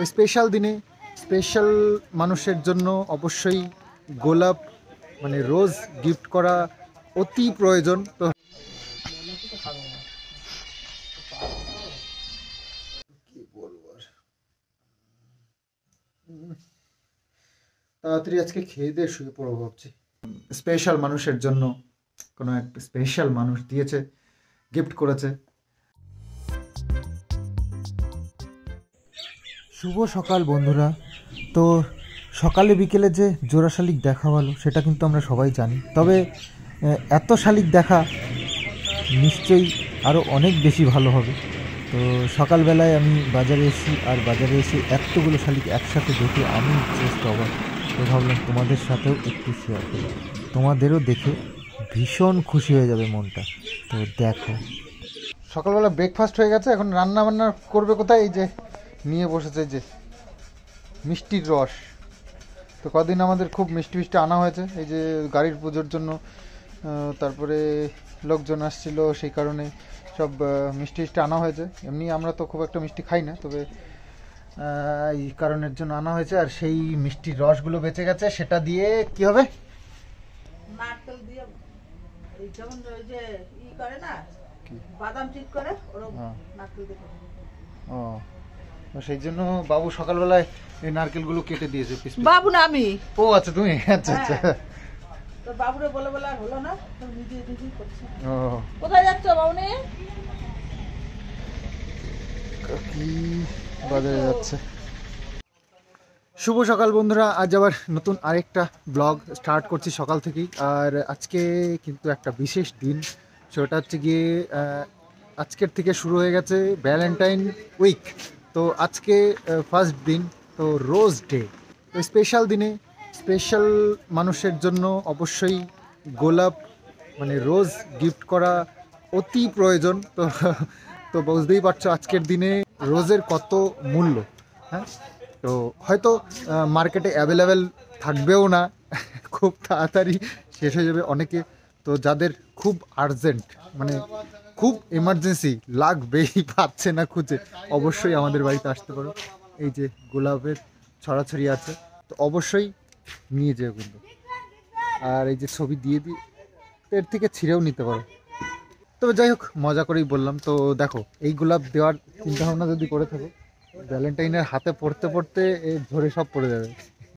তো স্পেশাল দিনে স্পেশাল মানুষের জন্য অবশ্যই গোলাপ মানে রোজ গিফট করা অতি প্রয়োজন। তো তাড়াতাড়ি আজকে খেয়ে দিয়ে শুয়ে পড়ব ভাবছি। স্পেশাল মানুষের জন্য কোনো এক স্পেশাল মানুষ দিয়েছে গিফট করেছে। শুভ সকাল, বন্ধুরা। তো সকালে বিকেলে যে জোড়া শালিক দেখা ভালো, সেটা কিন্তু আমরা সবাই জানি। তবে এত শালিক দেখা নিশ্চয়ই আরও অনেক বেশি ভালো হবে। তো সকালবেলায় আমি বাজারে এসি আর বাজারে এসে এতগুলো শালিক একসাথে দেখে আমি জাস্ট অবাক। তো ভাবলাম তোমাদের সাথেও একটু শেয়ার করি। তোমাদেরও দেখে ভীষণ খুশি হয়ে যাবে মনটা। তো দেখো। সকালবেলা ব্রেকফাস্ট হয়ে গেছে, এখন রান্না বান্না করবে কোথায়? এই যে নিয়ে বসেছে যে মিষ্টির রস। তো কদিন আমাদের খুব মিষ্টি মিষ্টি আনা হয়েছে এই যে গাড়ির পুজোর জন্য তারপরে লোকজন আসছিল সেই কারণে সব মিষ্টি মিষ্টি আনা হয়েছে। এমনি আমরা তো খুব একটা মিষ্টি খাই না তবে এই কারণের জন্য আনা হয়েছে। আর সেই মিষ্টির রসগুলো বেঁচে গেছে সেটা দিয়ে কি হবে? বাদাম ঠিক করে হ্যাঁ। ও। সেই জন্য বাবু সকালবেলায় এই নারকেলগুলো কেটে দিয়েছে পিস পিস বাবু না আমি। ও আচ্ছা তুমি আচ্ছা আচ্ছা। হ্যাঁ। তো বাবুরে বলে বলে আর হলো না তো নিজে নিজেই করছে। ও। কোথায় যাচ্ছ বাবুনি কি বাজারে যাচ্ছে? শুভ সকাল বন্ধুরা আজ আবার নতুন আরেকটা ব্লগ স্টার্ট করছি সকাল থেকেই। আর আজকে কিন্তু একটা বিশেষ দিন সেটা হচ্ছে গিয়ে আহ, আজকের থেকে শুরু হয়ে গেছে ভ্যালেন্টাইন উইক তো আজকে ফার্স্ট দিন, তো রোজ ডে তো স্পেশাল দিনে স্পেশাল মানুষের জন্য অবশ্যই গোলাপ মানে রোজ গিফট করা অতি প্রয়োজন। তো তো বুঝতেই পারছ আজকের দিনে রোজের কত মূল্য হ্যাঁ? তো হয়তো মার্কেটে অ্যাভেলেবেল থাকবেও না, খুব তাড়াতাড়ি শেষ হয়ে যাবে অনেকে। তো যাদের খুব আর্জেন্ট মানে খুব এমার্জেন্সি লাগবেই, পাচ্ছে না খুঁজে। অবশ্যই আমাদের বাড়িতে আসতে পারো। এই যে গোলাপের ছড়াছড়ি আছে, তো অবশ্যই নিয়ে যেও কিন্তু। আর এই যে ছবি দিয়ে দিই এর থেকে ছিঁড়েও নিতে পারো। তবে যাই হোক, মজা করেই বললাম। তো দেখো, এই গোলাপ দেওয়ার চিন্তা ভাবনা যদি করে থাকো, ভ্যালেন্টাইনের হাতে পড়তে পড়তে এ ধরে সব পড়ে যাবে।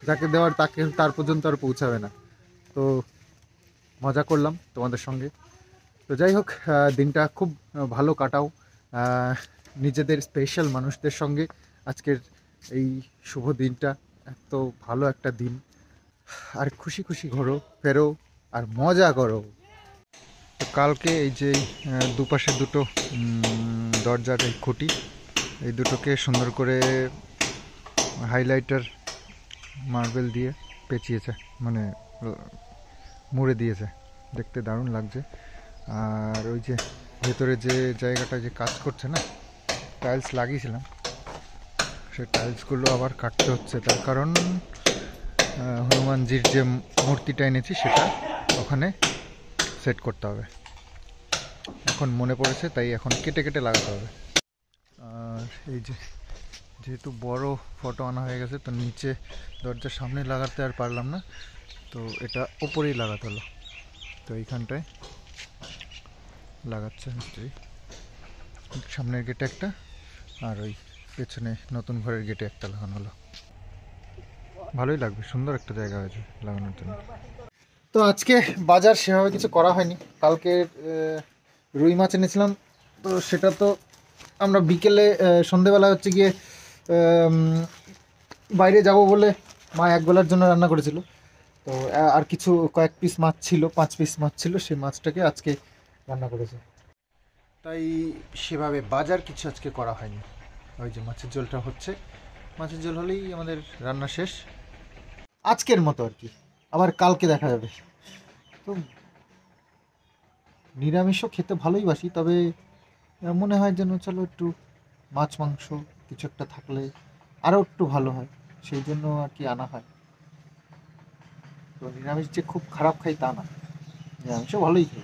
যাকে দেওয়ার তাকে, তার পর্যন্ত আর পৌঁছাবে না। তো মজা করলাম তোমাদের সঙ্গে। তো যাই হোক দিনটা খুব ভালো কাটাও। নিজেদের স্পেশাল মানুষদের সঙ্গে আজকের এই শুভ দিনটা, এত ভালো একটা দিন। আর খুশি খুশি ঘোরো, ফেরো আর মজা করো। তো কালকে এই যে দুপাশে দুটো দরজার এই খুঁটি, এই দুটোকে সুন্দর করে হাইলাইটার মার্বেল দিয়ে পেঁচিয়েছে মানে মুড়ে দিয়েছে। দেখতে দারুণ লাগছে। আর ওই যে ভেতরে যে জায়গাটা যে কাজ করছে না টাইলস লাগিয়েছিলাম, সেই টাইলসগুলো আবার কাটতে হচ্ছে। তার কারণ হনুমানজির যে মূর্তিটা এনেছি সেটা ওখানে সেট করতে হবে। এখন মনে পড়েছে, তাই এখন কেটে কেটে লাগাতে হবে। আর এই যে যেহেতু বড় ফটো আনা হয়ে গেছে, তো নিচে দরজার সামনে লাগাতে আর পারলাম না, তো এটা ওপরেই লাগাতে হলো। তো এইখানটায় লাগাচ্ছে মিস্ত্রি সামনের গেটে একটা, আর ওই পেছনে নতুন ঘরের গেটে একটা লাগানো হলো। ভালোই লাগবে, সুন্দর একটা জায়গা হয়েছে লাগানোর জন্য। তো আজকে বাজার সেভাবে কিছু করা হয়নি। কালকে রুই মাছ এনেছিলাম, তো সেটা তো আমরা বিকেলে সন্ধেবেলা হচ্ছে গিয়ে বাইরে যাব বলে মা এক একবেলার জন্য রান্না করেছিল। তো আর কিছু কয়েক পিস মাছ ছিল, পাঁচ পিস মাছ ছিল, সেই মাছটাকে আজকে রান্না করেছে। তাই সেভাবে বাজার কিছু আজকে করা হয়নি। ওই যে মাছের ঝোলটা হচ্ছে। মাছের ঝোল হলেই আমাদের রান্না শেষ। আজকের মতো আর কি। আবার কালকে দেখা যাবে। তো নিরামিষও খেতে ভালোই বাসি, তবে মনে হয় যেন চলো একটু মাছ, মাংস কিছু একটা থাকলে আরও একটু ভালো হয়। সেই জন্য আর কি আনা হয়। তো নিরামিষ যে খুব খারাপ খাই তা না। নিরামিষও ভালোই খাই।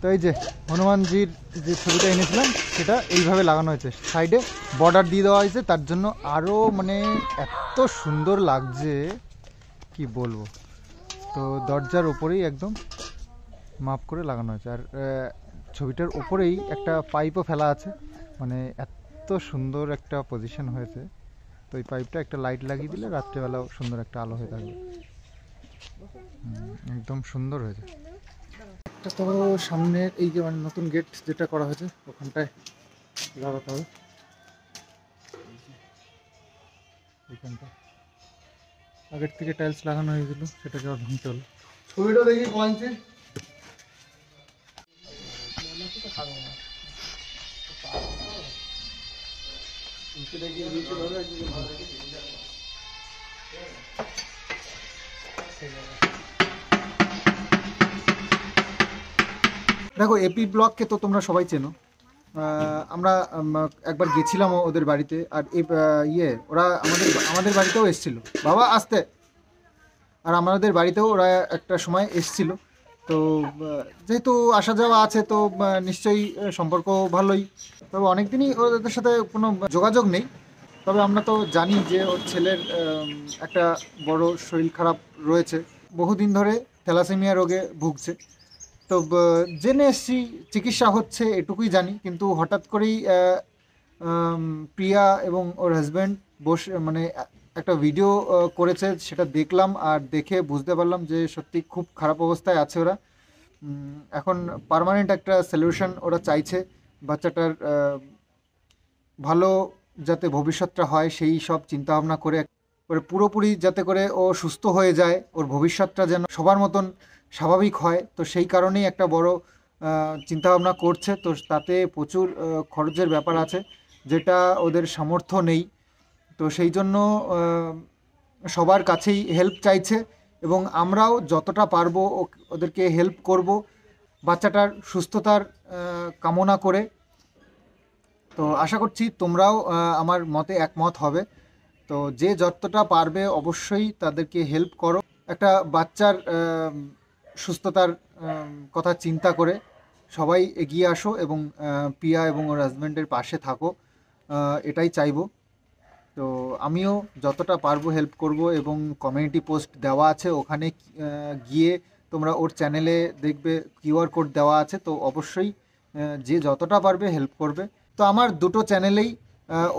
তো এই যে হনুমানজির যে ছবিটা এনেছিলাম, সেটা এইভাবে লাগানো হয়েছে। সাইডে বর্ডার দিয়ে দেওয়া হয়েছে, তার জন্য আরও মানে এত সুন্দর লাগছে, কি বলব। তো দরজার ওপরেই একদম মাপ করে লাগানো হয়েছে। আর ছবিটার ওপরেই একটা পাইপও ফেলা আছে মানে এত সুন্দর একটা পজিশন হয়েছে। তো এই পাইপটা একটা লাইট লাগিয়ে দিলে রাত্রেবেলাও সুন্দর একটা আলো হয়ে থাকবে। একদম সুন্দর হয়েছে। একটা তো সামনের এই যে মানে নতুন গেট যেটা করা হয়েছে ওখানটায় লাগাতে হবে। আগের থেকে টাইলস লাগানো হয়েছিল সেটাকে আবার ভাঙতে হলো। ছবিটা দেখি পয়েন্টে দেখো এপি ব্লককে তো তোমরা সবাই চেনো। আমরা একবার গেছিলাম ওদের বাড়িতে, আর ইয়ে ওরা আমাদের আমাদের বাড়িতেও এসেছিল। বাবা, আসতে। আর আমাদের বাড়িতেও ওরা একটা সময় এসেছিল। তো যেহেতু আসা যাওয়া আছে, তো নিশ্চয়ই সম্পর্ক ভালোই। তবে অনেকদিনই ওদের সাথে কোনো যোগাযোগ নেই। তবে আমরা তো জানি যে ওর ছেলের একটা বড় শরীর খারাপ রয়েছে। বহুদিন ধরে থ্যালাসেমিয়া রোগে ভুগছে। তো জেনে এসছি, চিকিৎসা হচ্ছে, এটুকুই জানি। কিন্তু হঠাৎ করেই প্রিয়া এবং ওর হাজব্যান্ড বসে মানে একটা ভিডিও করেছে, সেটা দেখলাম আর দেখে বুঝতে পারলাম যে সত্যি খুব খারাপ অবস্থায় আছে ওরা। এখন পার্মানেন্ট একটা সলিউশন ওরা চাইছে। বাচ্চাটার ভালো যাতে ভবিষ্যৎটা হয়, সেই সব চিন্তাভাবনা করে ওর পুরোপুরি যাতে করে ও সুস্থ হয়ে যায়, ওর ভবিষ্যৎটা যেন সবার মতন স্বাভাবিক হয়। তো সেই কারণেই একটা বড় চিন্তাভাবনা করছে। তো তাতে প্রচুর খরচের ব্যাপার আছে, যেটা ওদের সামর্থ্য নেই। তো সেই জন্য সবার কাছেই হেল্প চাইছে এবং আমরাও যতটা পারব ওদেরকে হেল্প করব বাচ্চাটার সুস্থতার কামনা করে। তো আশা করছি তোমরাও আমার মতে একমত হবে। তো যে যতটা পারবে অবশ্যই তাদেরকে হেল্প করো। একটা বাচ্চার সুস্থতার কথা চিন্তা করে সবাই এগিয়ে আসো এবং পিয়া এবং ওর হাজব্যান্ডের পাশে থাকো। এটাই চাইব। তো আমিও যতটা পারব হেল্প করব এবং কমিউনিটি পোস্ট দেওয়া আছে ওখানে গিয়ে তোমরা ওর চ্যানেলে দেখবে কিউআর কোড দেওয়া আছে। তো অবশ্যই যে যতটা পারবে হেল্প করবে। তো আমার দুটো চ্যানেলেই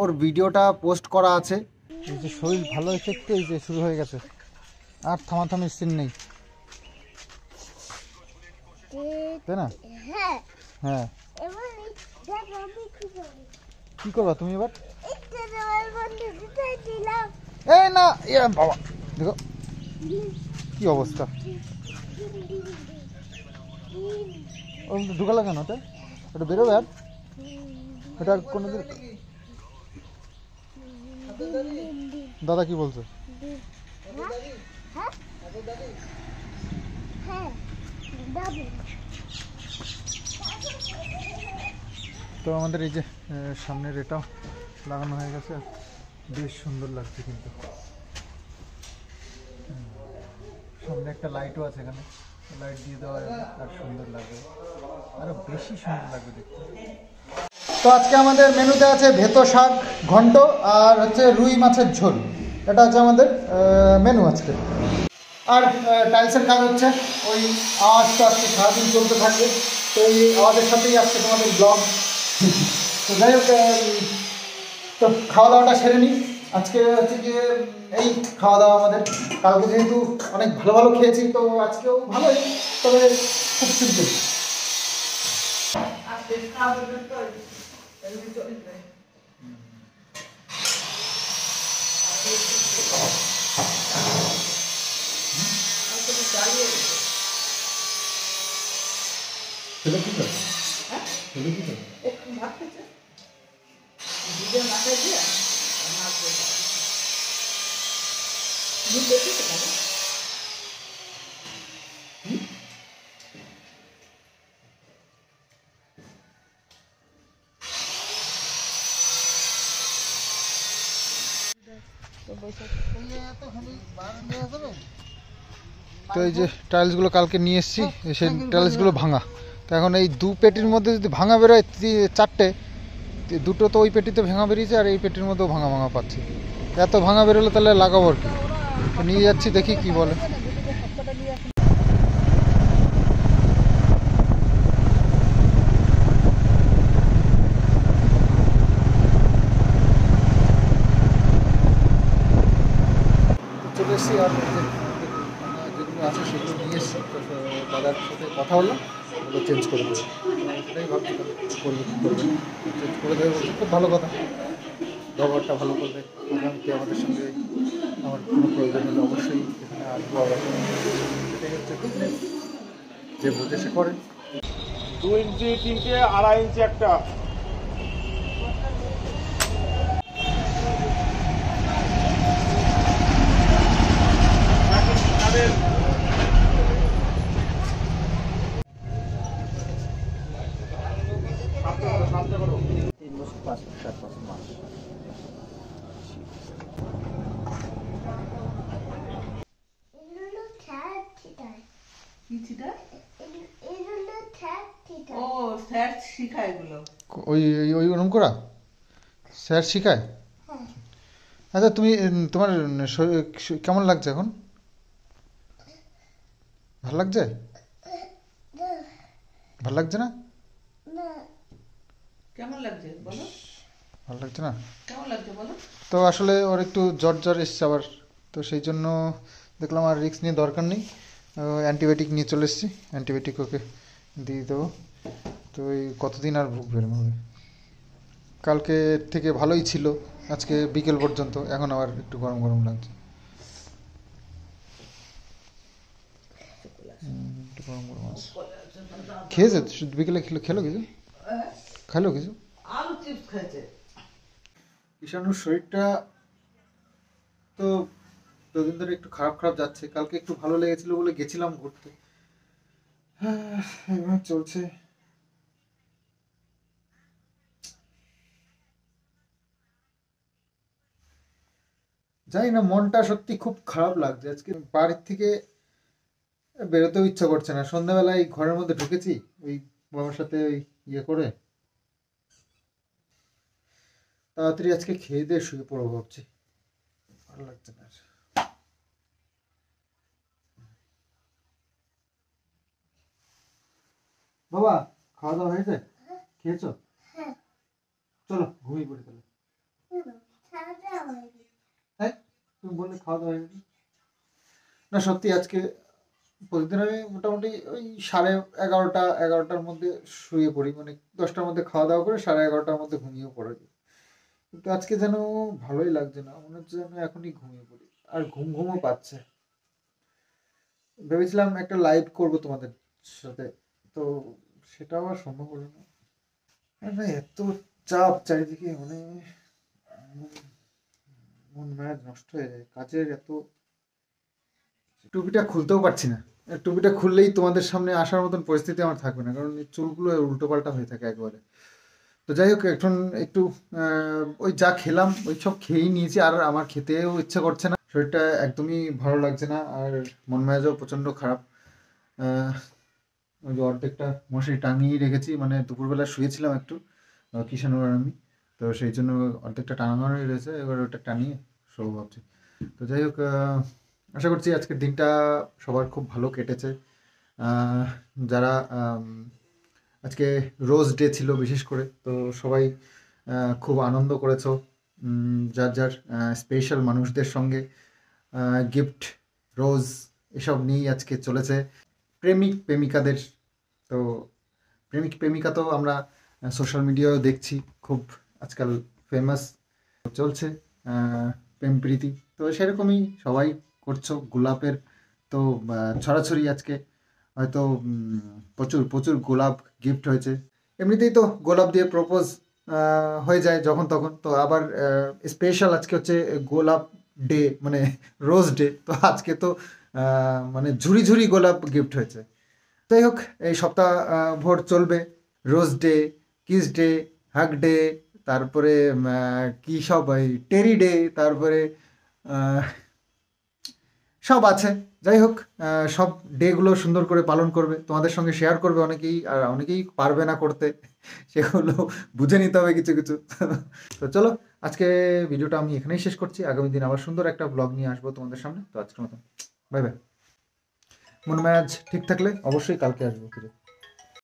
ওর ভিডিওটা পোস্ট করা আছে। এই যে শরীর ভালো হয়েছে একটু এই যে শুরু হয়ে গেছে। আর থামাথামির সিন নেই। তাই না? হ্যাঁ। হ্যাঁ। কি করবা তুমি এবার? একটা তোমার বন্ধু দুটাই দিলাম। এই না এ বাবা দেখো। কি অবস্থা? ঢুকালো কেন ওটা? ওটা বেরোবে আর? এটা আর কোনো দিন দাদা কি বলছে? তো আমাদের এই যে সামনের এটাও লাগানো হয়ে গেছে। বেশ সুন্দর লাগছে কিন্তু। সামনে একটা লাইটও আছে এখানে। লাইট দিয়ে দেওয়া আর সুন্দর লাগবে। আরও বেশি সুন্দর লাগবে দেখতে। তো আজকে আমাদের মেনুতে আছে ভেতো শাক, ঘন্ট আর হচ্ছে রুই মাছের ঝোল। এটা হচ্ছে আমাদের মেনু আজকে। আর টাইলসের কাজ হচ্ছে, ওই আওয়াজ তো আজকে সারাদিন চলতে থাকবে, তো এই আওয়াজের সাথেই আজকে তোমাদের ব্লগ। তো যাই হোক তো খাওয়া দাওয়াটা সেরে নিই। আজকে হচ্ছে গিয়ে, এই খাওয়া দাওয়া আমাদের। কালকে যেহেতু অনেক ভালো ভালো খেয়েছি, তো আজকেও ভালোই, তবে খুব সিম্পল আর বেশ খাওয়া দাওয়া তো এমনি চলবে চালিয়ে দেবো। ছেলে কি করে ছেলে কি করে একটু ভাত খেয়েছে দুধে মাথায় দিয়ে মাছ দিয়ে দাও। দুধ বেশি তো তো এই যে টাইলসগুলো কালকে নিয়ে এসেছি সেই টাইলসগুলো ভাঙা। তো এখন এই দু পেটির মধ্যে যদি ভাঙা বেরোয় চারটে দুটো তো ওই পেটিতে ভাঙা বেরিয়েছে আর এই পেটির মধ্যেও ভাঙা ভাঙা পাচ্ছি। এত ভাঙা বেরোলে তাহলে লাগাবো আর কি। নিয়ে যাচ্ছি, দেখি কি বলে চলে এসেছি আর এই যে, মানে যেগুলো আছে সেগুলো নিয়ে এসেছি তো সে- দাদার সাথে কথা হলো ওগুলো চেঞ্জ করে দেবে সেটাই ভাবছি তাহলে কি করবে কী করবে চেঞ্জ করে দেবে বলছে খুব ভালো কথা ব্যবহারটা ভালো করবে। আগামীতে আমাদের সঙ্গে আমার কোনো প্রয়োজন হলে অবশ্যই এখানে আসব আবার হচ্ছে। যে বোঝে সে করে। দু ইঞ্চি তিনটে আড়াই ইঞ্চি একটা। এগুলো স্যার শিখায় এগুলো। ওই ওই- ওই ওরম করা? স্যার শিখায়? হ্যাঁ। আচ্ছা তুমি তোমার কেমন লাগছে এখন? ভালো লাগছে? ভালো লাগছে না? না কেমন লাগছে বলো? ভালো লাগছে না? কেমন লাগছে বলো? তো আসলে ওর একটু জ্বর জ্বর এসছে আবার। তো সেই জন্য দেখলাম আর রিস্ক নিয়ে দরকার নেই। অ্যান্টিবায়োটিক নিয়ে চলে এসেছি। অ্যান্টিবায়োটিক ওকে দিয়ে দেবো। তো এই কতদিন আর ভুগবে এর মধ্যে কালকে থেকে ভালোই ছিল আজকে বিকেল পর্যন্ত এখন আবার একটু গরম গরম লাগছে। একটু গরম গরম আছে। খেয়েছে? শুধু বিকেলে খেলো খেলো কিছু? খেলো কিছু? আলু চিপস ঈশানুর শরীরটা তো দুদিন ধরে একটু খারাপ খারাপ যাচ্ছে। কালকে একটু ভালো লেগেছিল বলে গেছিলাম ঘুরতে। হ্যাঁ, এবার চলছে। জানি না মনটা সত্যি খুব খারাপ লাগছে। আজকে বাড়ির থেকে বেরোতেও ইচ্ছা করছে না। সন্ধ্যাবেলায় ঘরের মধ্যে ঢুকেছি ওই বাবার সাথে ওই ইয়ে করে। তাড়াতাড়ি আজকে খেয়ে দিয়ে শুয়ে পড়ব ভাবছি। ভালো লাগছে না বাবা খাওয়া দাওয়া হয়েছে? খেয়েছো? হ্যাঁ। চলো ঘুমিয়ে পড়ি তাহলে ছাড়া হয়ে গেছে হ্যাঁ তুমি বললে খাওয়া দাওয়া হয়ে না, সত্যি আজকে প্রতিদিন আমি মোটামুটি ওই সাড়ে এগারোটা, এগারোটার মধ্যে শুয়ে পড়ি। মানে দশটার মধ্যে খাওয়া দাওয়া করে সাড়ে এগারোটার মধ্যে ঘুমিয়ে পড়ে যাই কিন্তু আজকে যেন ভালোই লাগছে না, মনে হচ্ছে যেন এখনই ঘুমিয়ে পড়ি। আর ঘুম ঘুমও পাচ্ছে। ভেবেছিলাম একটা লাইভ করব তোমাদের সাথে। তো সেটাও আর সম্ভব হলো না। এত চাপ চারিদিকে মানে মন- মেজাজ নষ্ট হয়ে যায়। কাজের এত টুপিটা খুলতেও পারছি না। টুপিটা খুললেই তোমাদের সামনে আসার মতন পরিস্থিতি আমার থাকবে না, কারণ এই চুলগুলো উল্টো পাল্টা হয়ে থাকে একবারে। তো যাই হোক, এখন একটু ওই যা খেলাম, ওই সব খেয়েই নিয়েছি, আর আমার খেতেও ইচ্ছা করছে না। শরীরটা একদমই ভালো লাগছে না, আর মন মেজাজও প্রচণ্ড খারাপ। ওই যে অর্ধেকটা মশারি টাঙিয়ে রেখেছি মানে দুপুরবেলা শুয়েছিলাম একটু কিষাণ আমি। তো সেই জন্য অর্ধেকটা টাঙানোই রয়েছে এবার ওটা টানিয়ে শোবো ভাবছি। তো যাই হোক আশা করছি আজকের দিনটা সবার খুব ভালো কেটেছে। যারা আজকে রোজ ডে ছিল বিশেষ করে, তো সবাই খুব আনন্দ করেছ। যার যার স্পেশাল মানুষদের সঙ্গে গিফট রোজ এসব নিয়েই আজকে চলেছে। প্রেমিক, প্রেমিকাদের, তো প্রেমিক, প্রেমিকা তো আমরা সোশ্যাল মিডিয়াও দেখছি খুব আজকাল ফেমাস চলছে আহ, প্রেম প্রীতি। তো সেরকমই সবাই করছ গোলাপের। তো ছড়াছড়ি আজকে। হয়তো প্রচুর প্রচুর গোলাপ গিফট হয়েছে। এমনিতেই তো গোলাপ দিয়ে প্রপোজ হয়ে যায় যখন তখন। তো আবার স্পেশাল আজকে হচ্ছে গোলাপ ডে মানে রোজ ডে তো আজকে তো মানে ঝুড়ি ঝুড়ি গোলাপ গিফট হয়েছে। যাই হোক এই সপ্তাহ ভোর চলবে। Rose day kiss day hug day তারপরে কি সব এই টেরি ডে, তারপরে সব আছে। যাই হোক সব ডেগুলো সুন্দর করে পালন করবে। তোমাদের সঙ্গে শেয়ার করবে অনেকেই, আর অনেকেই পারবে না করতে। সেগুলো বুঝে নিতে হবে কিছু কিছু। তো চলো, আজকে ভিডিওটা আমি এখানেই শেষ করছি। আগামী দিন আবার সুন্দর একটা ব্লগ নিয়ে আসব তোমাদের সামনে। তো আজকের মতো বাই বাই মন মেজাজ ঠিক থাকলে অবশ্যই কালকে আসব। ফিরে